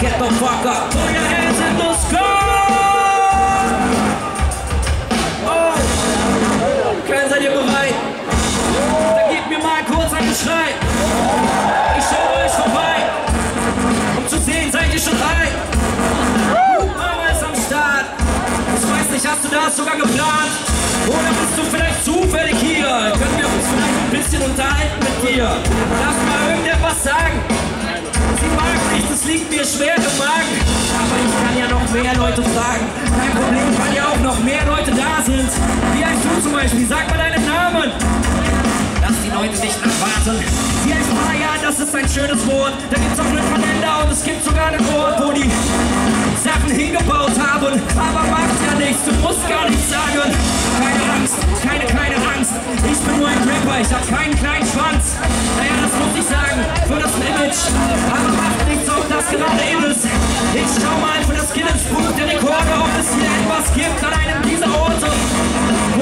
Get the fuck up. Put your hands in the sky. Oh. Können seid ihr bereit? Dann gebt mir mal kurz einen Schrei. Ich schau euch vorbei. Um zu sehen, seid ihr schon rein. Mama ist am Start. Ich weiß nicht, hast du das sogar geplant? Oder bist du vielleicht zufällig hier? Können wir uns vielleicht ein bisschen unterhalten mit dir? Lass mal irgendetwas sagen? es liegt mir schwer im Magen. Aber ich kann ja noch mehr Leute fragen. Kein Problem, weil ja auch noch mehr Leute da sind. Wie heißt du zum Beispiel? Sag mal deinen Namen. Lass die Leute nicht abwarten. Sie heißt Maya, das ist ein schönes Wort. Da gibt's auch einen Kalender und es gibt sogar einen Ort, wo die Sachen hingebaut haben. Aber macht ja nichts, du musst gar nichts sagen. Keine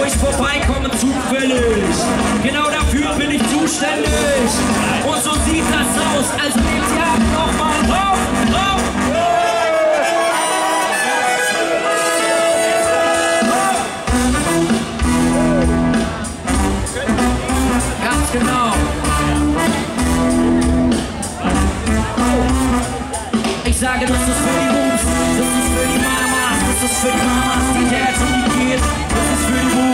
ruhig vorbeikommen zufällig. Genau dafür bin ich zuständig. Und so sieht das aus. als nehmt ihr ab nochmal drauf, drauf. Ganz genau. Ich sage, das ist für die Jungs, das ist für die Mamas, das ist für die Mamas, die Dads und die Kids, das ist für die Jungs.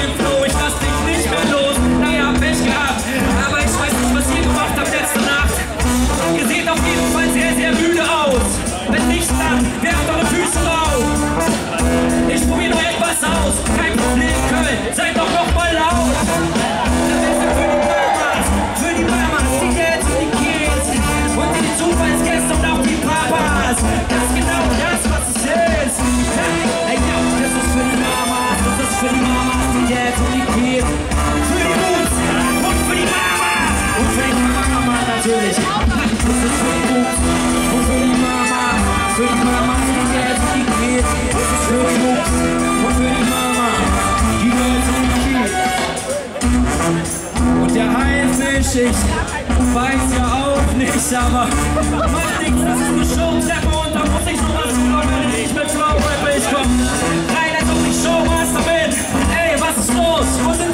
werft eure Füße raus. Ich probiere noch etwas aus. Mittelschicht weiß ja auch nicht, aber macht nichts, das ist eine Showtreppe und da muss ich sowas machen, wenn ich nicht mit Showrappe ich komm rein, als ob ich Showmaster bin. Ey, was ist los? Wo sind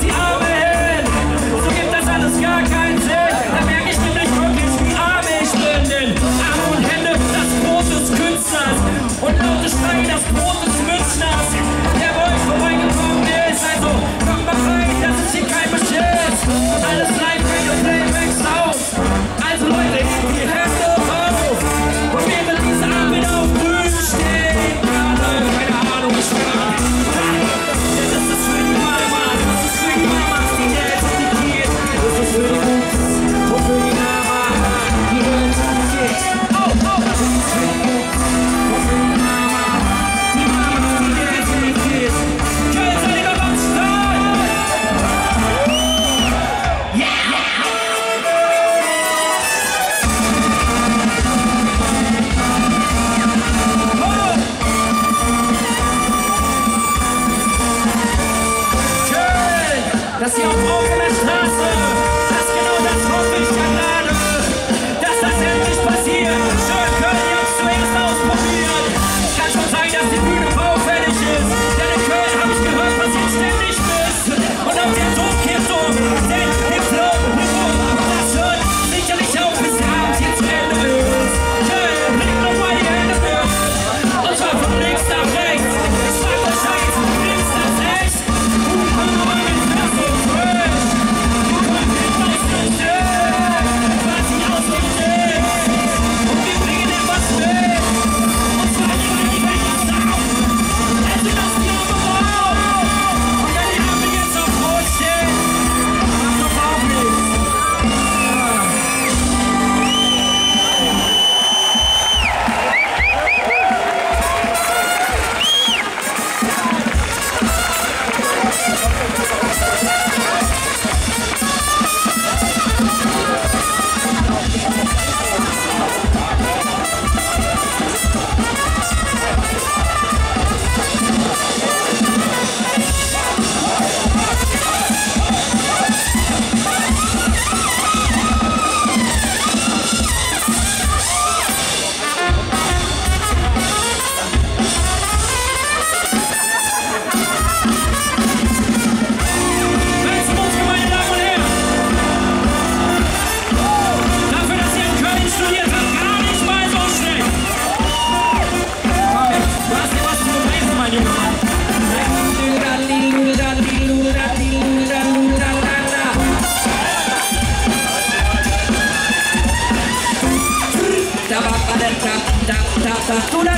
Factura